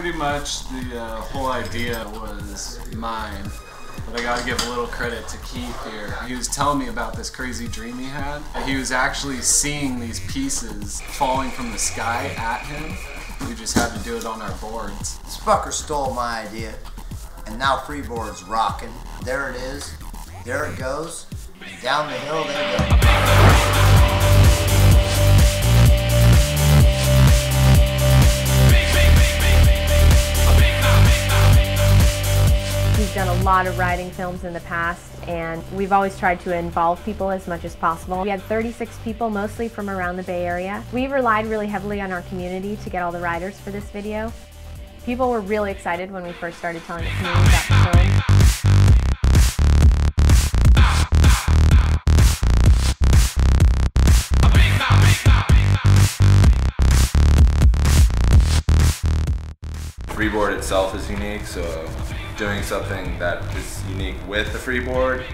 pretty much the uh, whole idea was mine. But I gotta give a little credit to Keith here. He was telling me about this crazy dream he had. He was actually seeing these pieces falling from the sky at him. We just had to do it on our boards. This fucker stole my idea, and now Freebord's rocking. There it is. There it goes. Down the hill they go. Done a lot of riding films in the past, and we've always tried to involve people as much as possible. We had 36 people, mostly from around the Bay Area. We relied really heavily on our community to get all the riders for this video. People were really excited when we first started telling the community about the film. freebord itself is unique, so doing something that is unique with the freebord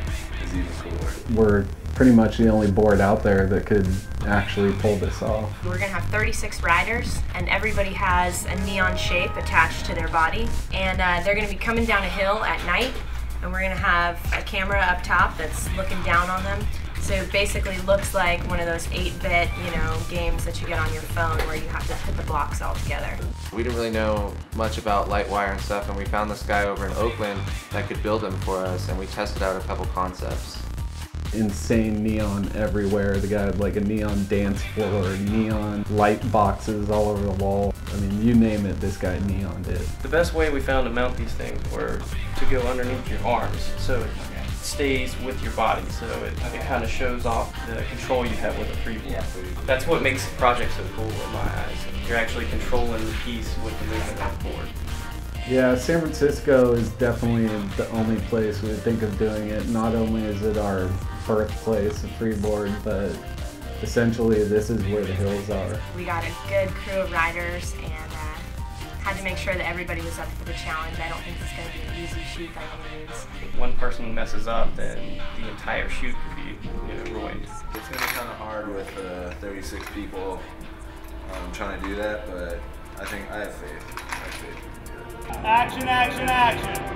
is even cooler. We're pretty much the only board out there that could actually pull this off. We're gonna have 36 riders, and everybody has a neon shape attached to their body. And uh, they're gonna be coming down a hill at night, and we're gonna have a camera up top that's looking down on them. So it basically looks like one of those 8-bit, you know, games that you get on your phone where you have to put the blocks all together. We didn't really know much about light wire and stuff, and we found this guy over in Oakland that could build them for us, and we tested out a couple concepts. Insane neon everywhere. The guy had like a neon dance floor, neon light boxes all over the wall. I mean, you name it, this guy neoned it. The best way we found to mount these things were to go underneath your arms so it stays with your body so it, it kind of shows off the control you have with a freebord. That's what makes the project so cool in my eyes. You're actually controlling the piece with the movement of the board. Yeah, San Francisco is definitely the only place we would think of doing it. Not only is it our birthplace of freebord, but essentially this is where the hills are. We got a good crew of riders and uh, had to make sure that everybody was up for the challenge. I don't think it's going to be an easy shoot by any means. If one person messes up, then the entire shoot could be you know, ruined. It's gonna be kind of hard with uh, 36 people um, trying to do that, but I think I have faith. I have faith. we can do it. Action, action, action.